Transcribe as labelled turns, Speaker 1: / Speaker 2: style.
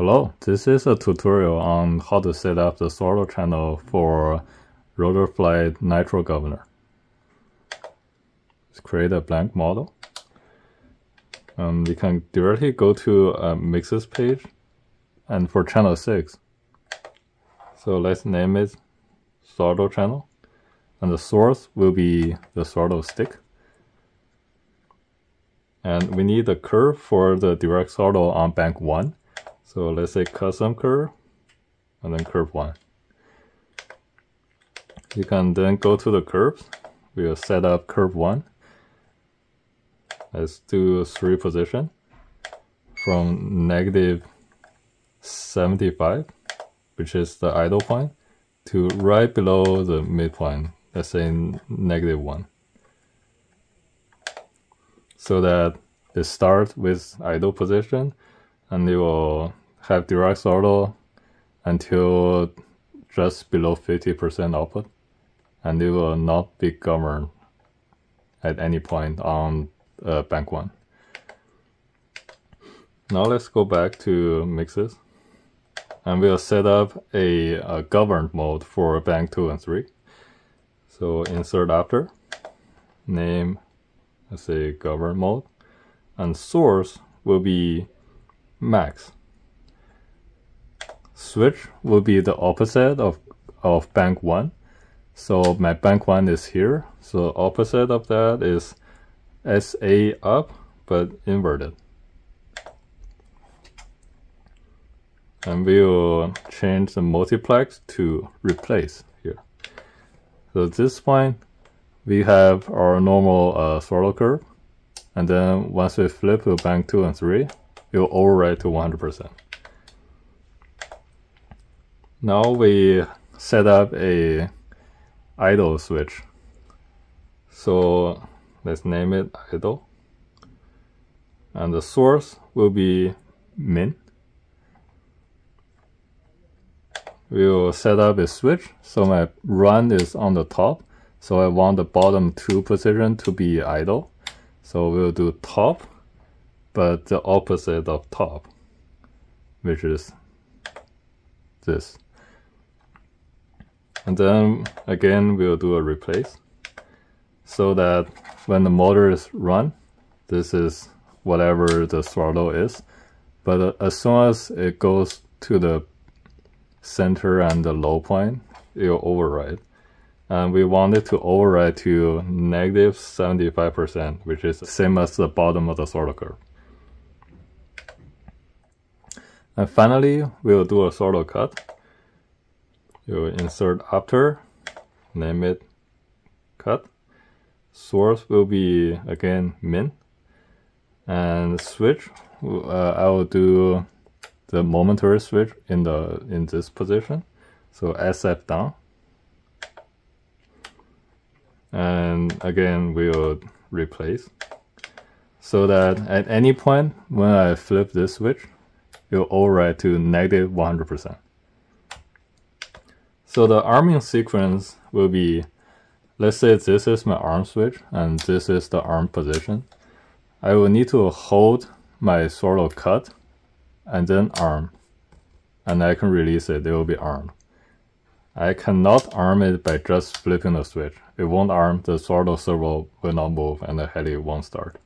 Speaker 1: Hello, this is a tutorial on how to set up the throttle channel for Rotorflight Nitro Governor. Let's create a blank model. Um, you can directly go to mixes page and for channel 6. So let's name it throttle channel and the source will be the throttle stick. And we need a curve for the direct throttle on bank 1 so let's say custom curve and then curve one. You can then go to the curves. We'll set up curve one. Let's do three position from negative 75, which is the idle point, to right below the midpoint, let's say negative one. So that it starts with idle position and it will have direct throttle until just below 50% output and it will not be governed at any point on uh, bank 1. Now let's go back to mixes and we'll set up a, a governed mode for bank 2 and 3. So insert after, name, let's say governed mode, and source will be max switch will be the opposite of, of bank 1. So my bank 1 is here. So opposite of that is SA up, but inverted. And we'll change the multiplex to replace here. So at this point, we have our normal uh, curve. And then once we flip to bank 2 and 3, it will override to 100%. Now we set up a idle switch. So let's name it idle. And the source will be min. We'll set up a switch. So my run is on the top. So I want the bottom two position to be idle. So we'll do top, but the opposite of top, which is this. And then again, we'll do a replace so that when the motor is run, this is whatever the throttle is. But uh, as soon as it goes to the center and the low point, it'll override. And we want it to override to negative 75%, which is the same as the bottom of the throttle curve. And finally, we'll do a throttle cut. You insert after name it cut. Source will be again min. And switch uh, I will do the momentary switch in the in this position. So SF down. And again we will replace. So that at any point when I flip this switch it will override to negative 100%. So the arming sequence will be, let's say this is my arm switch and this is the arm position. I will need to hold my throttle cut and then arm and I can release it, it will be armed. I cannot arm it by just flipping the switch. It won't arm, the throttle servo will not move and the heli won't start.